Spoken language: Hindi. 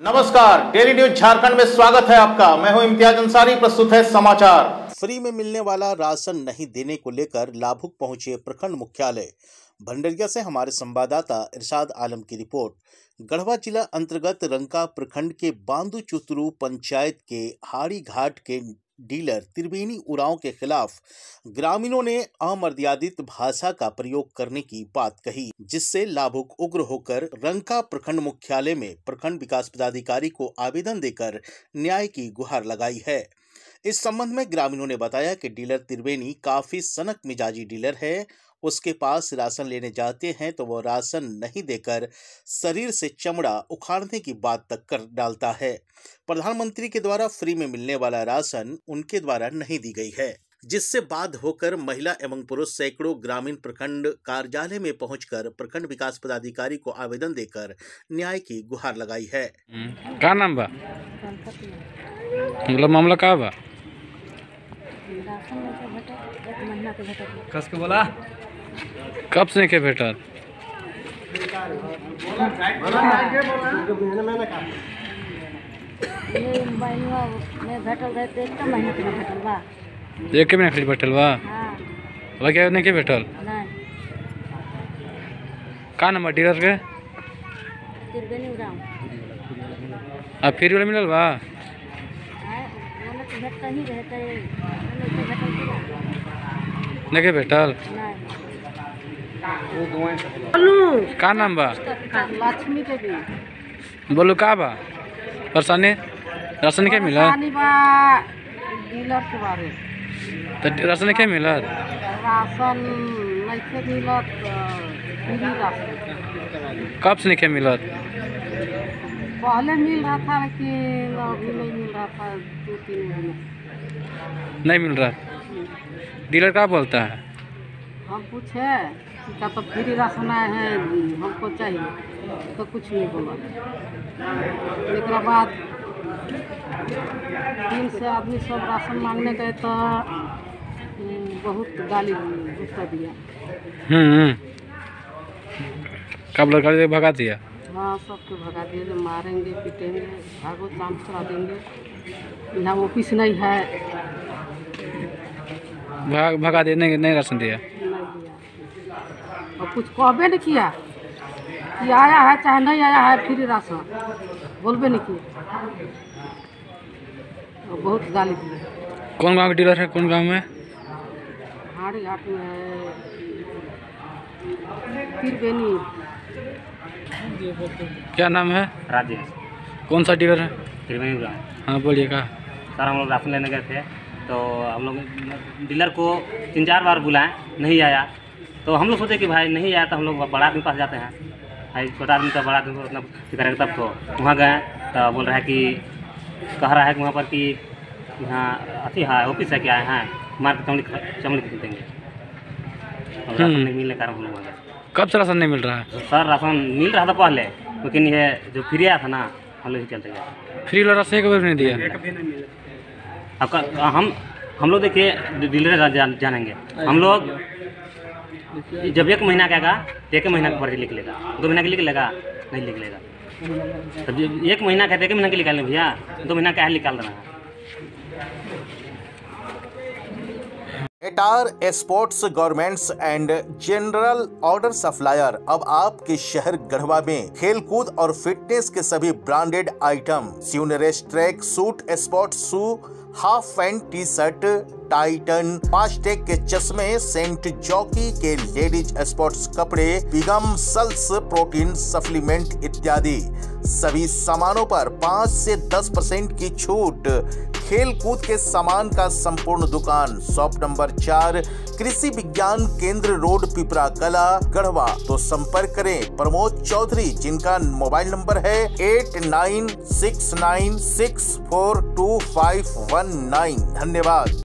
नमस्कार डेली न्यूज़ झारखंड में स्वागत है आपका। मैं हूँ इम्तियाज़ अंसारी, प्रस्तुत है समाचार। फ्री में मिलने वाला राशन नहीं देने को लेकर लाभुक पहुँचे प्रखंड मुख्यालय। भंडरिया से हमारे संवाददाता इरशाद आलम की रिपोर्ट। गढ़वा जिला अंतर्गत रंका प्रखंड के बांदू चुतरू पंचायत के हाड़ी घाट के डीलर त्रिवेणी उराव के खिलाफ ग्रामीणों ने अमर्यादित भाषा का प्रयोग करने की बात कही, जिससे लाभुक उग्र होकर रंका प्रखंड मुख्यालय में प्रखंड विकास पदाधिकारी को आवेदन देकर न्याय की गुहार लगाई है। इस संबंध में ग्रामीणों ने बताया कि डीलर त्रिवेणी काफ़ी सनक मिजाजी डीलर है उसके पास राशन लेने जाते हैं तो वो राशन नहीं देकर शरीर से चमड़ा उखाड़ने की बात तक कर डालता है। प्रधानमंत्री के द्वारा फ्री में मिलने वाला राशन उनके द्वारा नहीं दी गई है जिससे बाध होकर महिला एवं पुरुष सैकड़ों ग्रामीण प्रखंड कार्यालय में पहुंचकर प्रखंड विकास पदाधिकारी को आवेदन देकर न्याय की गुहार लगाई है। हम्म, का नाम बा? मतलब मामला का बा? कस के बोला? कब से के तो एक महीना खाली भेटल बा? क्या नहीं के नहीं का नंबर डीलर के? आ, फ्री वाला मिलल बा? नहीं के नहीं का नाम बा? लक्ष्मी देवी। बोलू का बा? परेशानी राशन के बारे तो राशन के मिलल राशन मिलत राशन कब से नहीं के मिलल पहले मिल रहा था लेकिन अभी नहीं मिल रहा था दो तीन महीने। नहीं मिल रहा। डीलर का बोलता है? हम पूछे कि क्या तो फ्री राशन आए हैं हमको चाहिए। तो कुछ नहीं बोला। एक बाद दिन से आदमी सब राशन मांगने गए तो हम्म, बहुत गाली उत्तर दिया। हम्म हम्म। कब लड़का दे भगा दिया? हाँ सबको भगा दिए मारेंगे पीटेंगे भागो काम करा देंगे। यहाँ ऑफ़िस नहीं है। भाग भगा दिया नहीं नहीं राशन दिया दिया? कुछ कहबे नहीं किया? कि आया है चाहे नहीं आया है फ्री राशन। बोलबे नहीं किया। और बहुत गाली दिए कौन गाँव के डीलर है? कौन गाँव में? हाड़ी घाट में है। त्रिवेणी। क्या नाम है? राजेश। कौन सा डीलर है? त्रिवेणी ग्राम हाँ बोलिए का सर हम लोग राशन लेने गए थे तो हम लोग डीलर को तीन चार बार बुलाएँ नहीं आया। तो हम लोग सोचे कि भाई नहीं आया तो हम लोग बड़ा आदमी पास जाते हैं। भाई छोटा आदमी का बड़ा आदमी उतना करेगा तब तो वहाँ गए तो बोल रहा है कि कह रहा है कि वहाँ पर कि यहाँ अथी है ऑफ़िस है क्या है मार के चमड़ी चमड़ी खरीद देंगे। और राशन हम्म। नहीं मिलने के कारण हम लोग वहाँ कब से राशन नहीं मिल रहा है? तो सर राशन मिल रहा था पहले लेकिन ये जो फ्री आया था ना हम लोग चलते गए। फ्री वाला राशन एक बार नहीं दिया। अब हम हम लोग देखिए डीलर जानेंगे। हम लोग जब एक महीना का आएगा तो एक महीना का पर्ची लिख लेगा। दो महीना के लिख लेगा, नहीं लिख लेगा। तब एक महीना का तो एक महीना के निकाल भैया, दो महीना का निकाल देना। है एटार sports governments and general order supplier अब आपके शहर गढ़वा में खेलकूद और फिटनेस के सभी branded item सीवनरेस track suit sports shoe half pant T shirt Titan Fastrack के चश्मे सेंट जॉकी के लेडीज़ स्पोर्ट्स कपड़े बिगम सल्स प्रोटीन सप्लीमेंट इत्यादि। सभी सामानों पर 5 से 10 परसेंट की छूट। खेल कूद के सामान का संपूर्ण दुकान, शॉप नंबर चार, कृषि विज्ञान केंद्र रोड, पिपरा कला, गढ़वा। तो संपर्क करें, प्रमोद चौधरी, जिनका मोबाइल नंबर है eight nine six nine six four two five one nine. धन्यवाद।